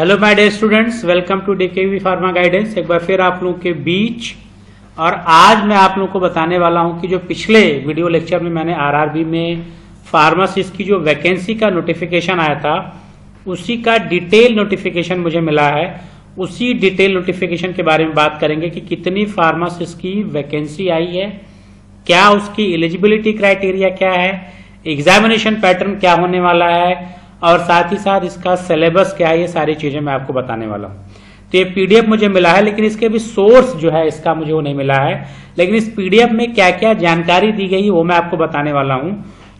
Hello my dear students welcome to DKV pharma guidance एक बार फिर आप लोगों के बीच और आज मैं आप लोगों को बताने वाला हूँ कि जो पिछले वीडियो लेक्चर में मैंने आरआरबी में फार्मासिस्ट की जो वैकेंसी का नोटिफिकेशन आया था, उसी का डिटेल नोटिफिकेशन मुझे मिला है। उसी डिटेल नोटिफिकेशन के बारे में बात करेंगे कि कितनी फार्मासिस्ट की वैकेंसी आई है, क्या उसकी एलिजिबिलिटी क्राइटेरिया क्या है एग्जामिनेशन पैटर्न क्या होने वाला है और साथ ही साथ इसका सिलेबस क्या है, ये सारी चीज़ें मैं आपको बताने वाला हूँ। तो ये पीडीएफ मुझे मिला है, लेकिन इसके भी सोर्स जो है, इसका मुझे वो नहीं मिला है। लेकिन इस पीडीएफ में क्या क्या जानकारी दी गई, वो मैं आपको बताने वाला हूँ।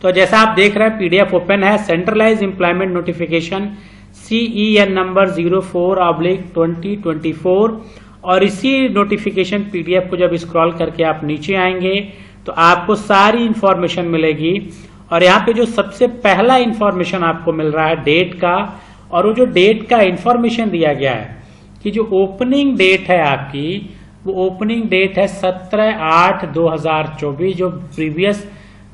तो जैसा आप देख रहे हैं पीडीएफ ओपन है centralise employment notification CE N number zero four oblique twenty twenty four और इसी नोटिफिकेशन पीडीएफ को जब स्क्रॉल करके आप नीचे आएँगे तो आपको सारी इंफॉर्मेशन मिलेगी। और यहाँ पे जो सबसे पहला इंफॉर्मेशन आपको मिल रहा है डेट का, और वो जो डेट का इंफॉर्मेशन दिया गया है कि जो ओपनिंग डेट है आपकी, वो ओपनिंग डेट है सत्रह आठ दो हज़ार चौबीस, जो प्रीवियस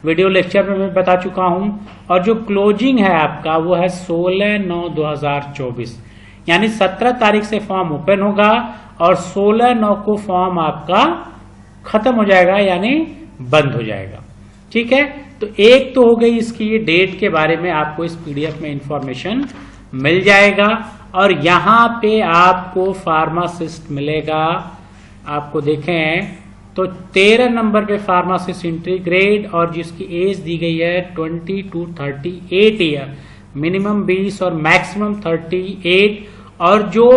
वीडियो लेक्चर में मैं बता चुका हूँ, और जो क्लोजिंग है आपका, वो है सोलह नौ दो हज़ार चौबीस। यानी सत्रह तारीख से फॉर्म ओपन होगा, और सोलह नौ को फॉर्म आपका खत्म हो जाएगा, यानी बंद हो जाएगा। ठीक है? तो एक तो हो गई इसकी डेट के बारे में आपको इस पीडीएफ में इंफॉर्मेशन मिल जाएगा। और यहाँ पे आपको फार्मासिस्ट मिलेगा। आपको देखें तो तेरह नंबर पे फार्मासिस्ट इंट्री ग्रेड और जिसकी एज दी गई है twenty two thirty eight year minimum बीस और मैक्सिमम थर्टी एट और जो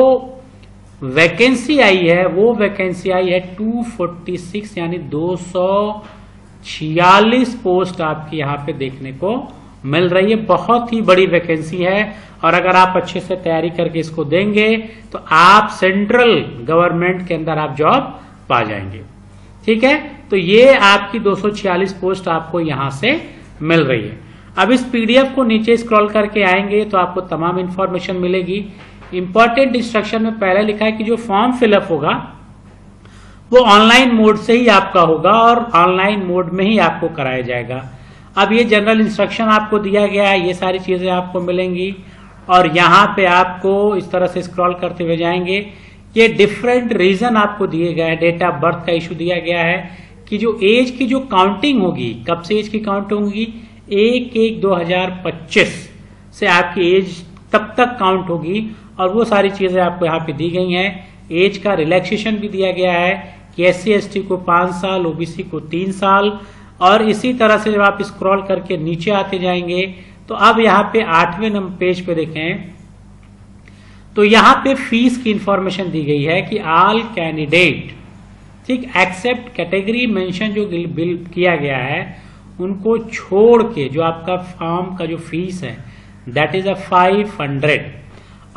वैकेंसी आई है, वो वैकेंसी आई है टू फोर्टी सिक्स यानी दो सौ छियालीस पोस्ट आपकी यहाँ पे देखने को मिल रही है। बहुत ही बड़ी वैकेंसी है और अगर आप अच्छे से तैयारी करके इसको देंगे तो आप सेंट्रल गवर्नमेंट के अंदर आप जॉब पा जाएँगे। ठीक है? तो ये आपकी 246 पोस्ट आपको यहाँ से मिल रही है। अब इस पीडीएफ को नीचे स्क्रॉल करके आएँगे तो आपको तमाम इंफॉर्मेशन मिलेगी। इंपॉर्टेंट इंस्ट्रक्शन में पहले लिखा है कि जो फॉर्म फिलअप होगा वो ऑनलाइन मोड से ही आपका होगा और ऑनलाइन मोड में ही आपको कराया जाएगा। अब ये जनरल इंस्ट्रक्शन आपको दिया गया है, ये सारी चीज़ें आपको मिलेंगी और यहाँ पे आपको इस तरह से स्क्रॉल करते हुए जाएँगे। ये डिफरेंट रीजन आपको दिए गए हैं डेट ऑफ़ बर्थ का इशू दिया गया है कि जो एज की जो काउंटिंग होगी, कब से एज की काउंटिंग होगी? एक एक दो हज़ार पच्चीस से आपकी एज तब तक काउंट होगी और वो सारी चीज़ें आपको यहाँ पे दी गई हैं। एज का रिलैक्सेशन भी दिया गया है कि एस सी को पाँच साल ओबीसी को तीन साल, और इसी तरह से जब आप स्क्रॉल करके नीचे आते जाएँगे तो अब यहाँ पे आठवें नंबर पेज पे देखें तो यहाँ पे फ़ीस की इंफॉर्मेशन दी गई है कि ऑल कैंडिडेट ठीक एक्सेप्ट कैटेगरी मेंशन जो बिल किया गया है, उनको छोड़ के जो आपका फॉर्म का जो फ़ीस है that is a five hundred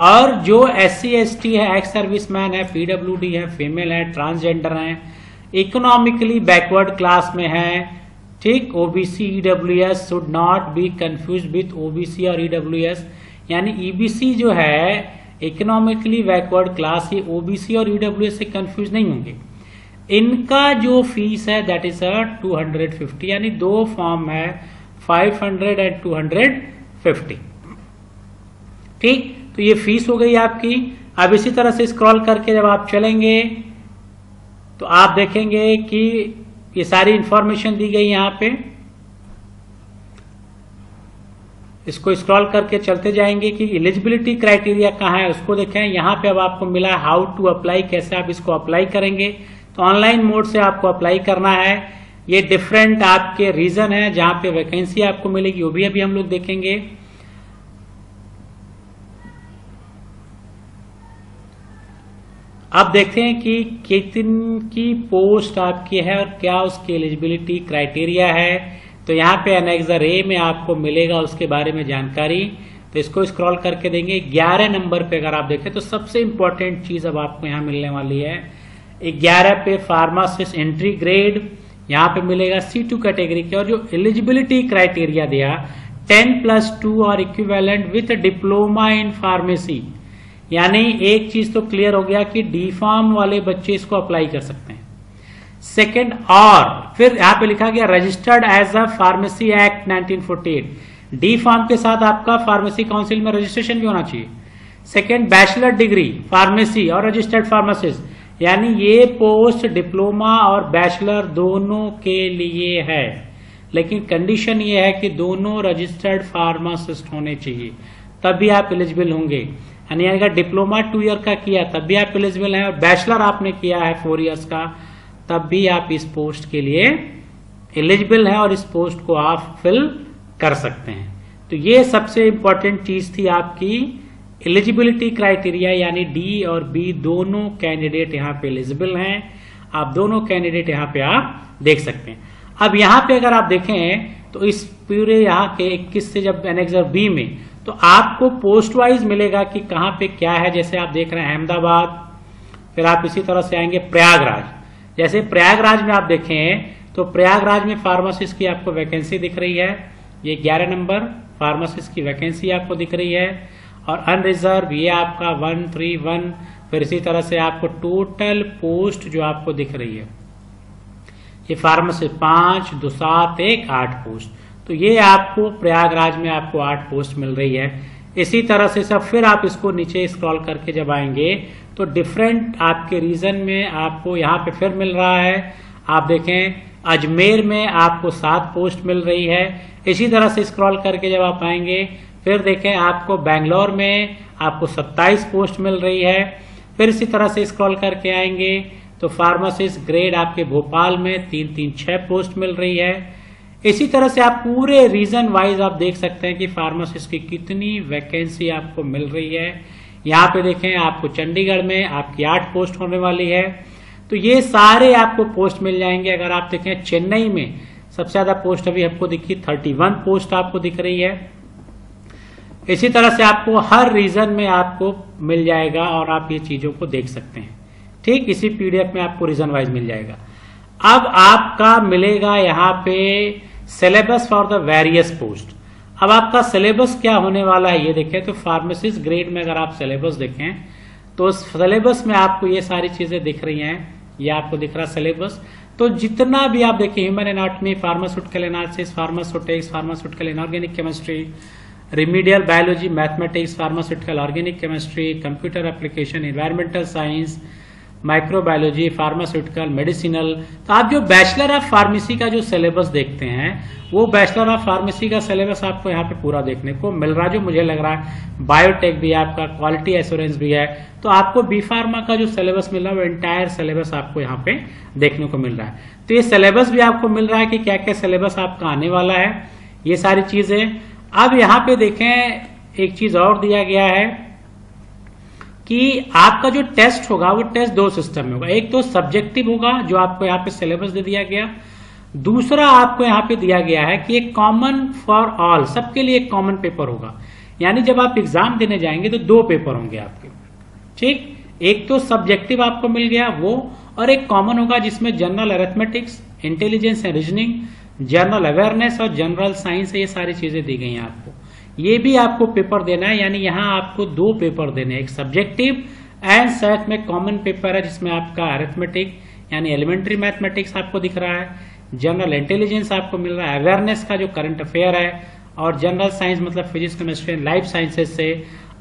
और जो एस सी एस टी है एक्स सर्विस मैन है पीडब्ल्यू डी है फीमेल है ट्रांसजेंडर है इकोनॉमिकली बैकवर्ड क्लास में है, ठीक OBC EW S should not be confuse with OBC और ईडब्ल्यू एस यानी ईबीसी e जो है इकोनॉमिकली बैकवर्ड क्लास ये ओबीसी और ईडब्ल्यू एस से कंफ्यूज नहीं होंगे। इनका जो फ़ीस है दैट इज़ अ 250 यानी दो फॉर्म है 500 एंड 250 ठीक तो ये फ़ीस हो गई आपकी। अब इसी तरह से स्क्रॉल करके जब आप चलेंगे तो आप देखेंगे कि ये सारी इंफॉर्मेशन दी गई यहाँ पे। इसको स्क्रॉल करके चलते जाएँगे कि एलिजिबिलिटी क्राइटेरिया कहाँ है, उसको देखें। यहाँ पे अब आपको मिला हाउ टू अप्लाई कैसे आप इसको अप्लाई करेंगे। तो ऑनलाइन मोड से आपको अप्लाई करना है। ये डिफरेंट आपके रीजन है, जहाँ पे वैकेंसी आपको मिलेगी, वो भी अभी हम लोग देखेंगे। अब देखते हैं कि कितन की पोस्ट आपकी है और क्या उसकी एलिजिबिलिटी क्राइटेरिया है। तो यहाँ पे एनेक्सर ए में आपको मिलेगा उसके बारे में जानकारी। तो इसको स्क्रॉल करके देंगे। 11 नंबर पे अगर आप देखें तो सबसे इंपॉर्टेंट चीज़ अब आपको यहाँ मिलने वाली है। 11 पे फार्मासिस्ट एंट्री ग्रेड यहाँ पे मिलेगा सी टू कैटेगरी के। और जो एलिजिबिलिटी क्राइटेरिया दिया टेन प्लस टू और equivalent with diploma in pharmacy यानी एक चीज़ तो क्लियर हो गया कि डी फार्म वाले बच्चे इसको अप्लाई कर सकते हैं। सेकेंड और फिर यहाँ पे लिखा गया registered as a pharmacy act 1948 D pharm के साथ आपका फार्मेसी काउंसिल में रजिस्ट्रेशन भी होना चाहिए। सेकेंड बैचलर डिग्री फार्मेसी और रजिस्टर्ड फार्मासिस्ट यानी ये पोस्ट डिप्लोमा और बैचलर दोनों के लिए है। लेकिन कंडीशन ये है कि दोनों रजिस्टर्ड फार्मासिस्ट होने चाहिए। तभी आप एलिजिबल होंगे। यानी अगर डिप्लोमा टू ईयर का किया, तब भी आप एलिजिबल हैं और बैचलर आपने किया है फोर ईयर्स का, तब भी आप इस पोस्ट के लिए एलिजिबल हैं और इस पोस्ट को आप फिल कर सकते हैं। तो ये सबसे इंपॉर्टेंट चीज़ थी आपकी एलिजिबिलिटी क्राइटेरिया यानी डी और बी दोनों कैंडिडेट यहाँ पे एलिजिबल हैं। आप दोनों कैंडिडेट यहाँ पे आप देख सकते हैं। अब यहाँ पे अगर आप देखें तो इस पूरे यहाँ के इक्कीस से जब एनेक्सर बी में तो आपको पोस्ट वाइज मिलेगा कि कहाँ पे क्या है, जैसे आप देख रहे हैं अहमदाबाद, फिर आप इसी तरह से आएँगे प्रयागराज। जैसे प्रयागराज में आप देखें तो प्रयागराज में फार्मासिस्ट की आपको वैकेंसी दिख रही है, ये ग्यारह नंबर फार्मासिस्ट की वैकेंसी आपको दिख रही है, और अनरिजर्व ये आपका वन थ्री वन फिर इसी तरह से आपको टोटल पोस्ट जो आपको दिख रही है। ये फार्मासिस्ट पाँच, दो, सात, एक, आठ पोस्ट तो ये आपको प्रयागराज में आपको आठ पोस्ट मिल रही है। इसी तरह से सब, फिर आप इसको नीचे स्क्रॉल करके जब आएँगे तो डिफरेंट आपके रीजन में आपको यहाँ पे फिर मिल रहा है। आप देखें, अजमेर में आपको सात पोस्ट मिल रही है। इसी तरह से स्क्रॉल करके जब आप आएँगे, फिर देखें आपको बैंगलोर में आपको 27 पोस्ट मिल रही है। फिर इसी तरह से स्क्रॉल करके आएँगे तो फार्मासिस्ट ग्रेड आपके भोपाल में तीन तीन छह पोस्ट मिल रही है। इसी तरह से आप पूरे रीजन वाइज आप देख सकते हैं कि फार्मासिस्ट की कितनी वैकेंसी आपको मिल रही है। यहाँ पे देखें, आपको चंडीगढ़ में आपकी आठ पोस्ट होने वाली है। तो ये सारे आपको पोस्ट मिल जाएँगे। अगर आप देखें, चेन्नई में सबसे ज़्यादा पोस्ट अभी आपको दिखी थर्टी वन पोस्ट आपको दिख रही है। इसी तरह से आपको हर रीजन में आपको मिल जाएगा और आप ये चीज़ों को देख सकते हैं। ठीक, इसी पीडीएफ में आपको रीजन वाइज मिल जाएगा। अब आपका मिलेगा यहाँ पे syllabus for the various post. अब आपका सिलेबस क्या होने वाला है, ये देखें तो फार्मेसिस्ट ग्रेड में अगर आप सिलेबस देखें तो सिलेबस में आपको ये सारी चीज़ें दिख रही हैं, ये आपको दिख रहा सिलेबस। तो जितना भी आप देखें, human anatomy, pharmaceutical analysis, pharmaceutics, pharmaceutical inorganic chemistry, remedial biology, mathematics, pharmaceutical organic chemistry, computer application environmental science microbiology pharmaceutical medicinal तो आप जो बैचलर ऑफ़ फार्मेसी का जो सिलेबस देखते हैं, वो बैचलर ऑफ़ फार्मेसी का सिलेबस आपको यहाँ पे पूरा देखने को मिल रहा है, जो मुझे लग रहा है बायोटेक भी है, आपका क्वालिटी एश्योरेंस भी है तो आपको बी फार्मा का जो सिलेबस मिल रहा है, वो एंटायर सिलेबस आपको यहाँ पे देखने को मिल रहा है। तो ये सिलेबस भी आपको मिल रहा है कि क्या क्या सिलेबस आपका आने वाला है, ये सारी चीज़ें। अब यहाँ पे देखें, एक चीज़ और दिया गया है कि आपका जो टेस्ट होगा, वो टेस्ट दो सिस्टम में होगा। एक तो सब्जेक्टिव होगा, जो आपको यहाँ पे सिलेबस दे दिया गया। दूसरा आपको यहाँ पे दिया गया है कि एक कॉमन फॉर ऑल सबके लिए एक कॉमन पेपर होगा। यानी जब आप एग्ज़ाम देने जाएँगे तो दो पेपर होंगे आपके। ठीक? एक तो सब्जेक्टिव आपको मिल गया, वो, और एक कॉमन होगा, जिसमें general arithmetics intelligence and reasoning general awareness और जनरल साइंस ये सारी चीज़ें दी गई हैं आपको। ये भी आपको पेपर देना है, यानी यहाँ आपको दो पेपर देने एक सब्जेक्टिव एंड साथ में कॉमन पेपर है, जिसमें आपका अरेथमेटिक यानी एलिमेंट्री मैथमेटिक्स आपको दिख रहा है। जनरल इंटेलिजेंस आपको मिल रहा है। अवेयरनेस का जो करंट अफेयर है, और जनरल साइंस मतलब physics chemistry and life sciences से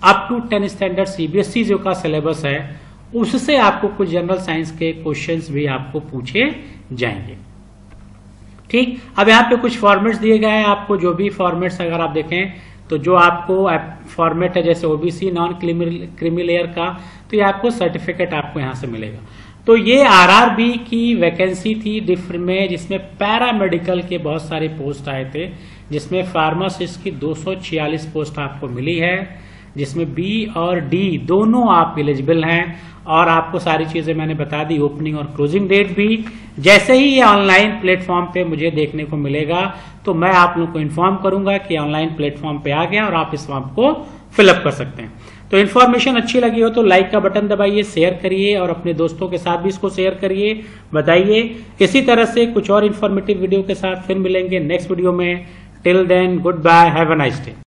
up to ten standard CBSE जो का सिलेबस है, उससे आपको कुछ जनरल साइंस के क्वेश्चंस भी आपको पूछे जाएँगे। ठीक? अब यहाँ पे कुछ फॉर्मेट्स दिए गए हैं। आपको जो भी फॉर्मेट्स अगर आप देखें तो जो आपको फॉर्मेट है, जैसे ओबीसी नॉन क्रीमी लेयर का तो ये आपको सर्टिफिकेट आपको यहाँ से मिलेगा। तो ये आरआरबी की वैकेंसी थी डिफ्र में, जिसमें पैरामेडिकल के बहुत सारे पोस्ट आए थे, जिसमें फार्मासिस्ट की 246 पोस्ट आपको मिली है, जिसमें बी और डी दोनों आप एलिजिबल हैं। और आपको सारी चीज़ें मैंने बता दी ओपनिंग और क्लोजिंग डेट भी। जैसे ही ये ऑनलाइन प्लेटफॉर्म पे मुझे देखने को मिलेगा तो मैं आप लोगों को इन्फॉर्म करूँगा कि ऑनलाइन प्लेटफॉर्म पे आ गया और आप इस फॉर्म को फिलअप कर सकते हैं। तो इन्फॉर्मेशन अच्छी लगी हो तो लाइक का बटन दबाइए शेयर करिए और अपने दोस्तों के साथ भी इसको शेयर करिए। बताइए, इसी तरह से कुछ और इन्फॉर्मेटिव वीडियो के साथ फिर मिलेंगे नेक्स्ट वीडियो में। Till then good bye have a nice day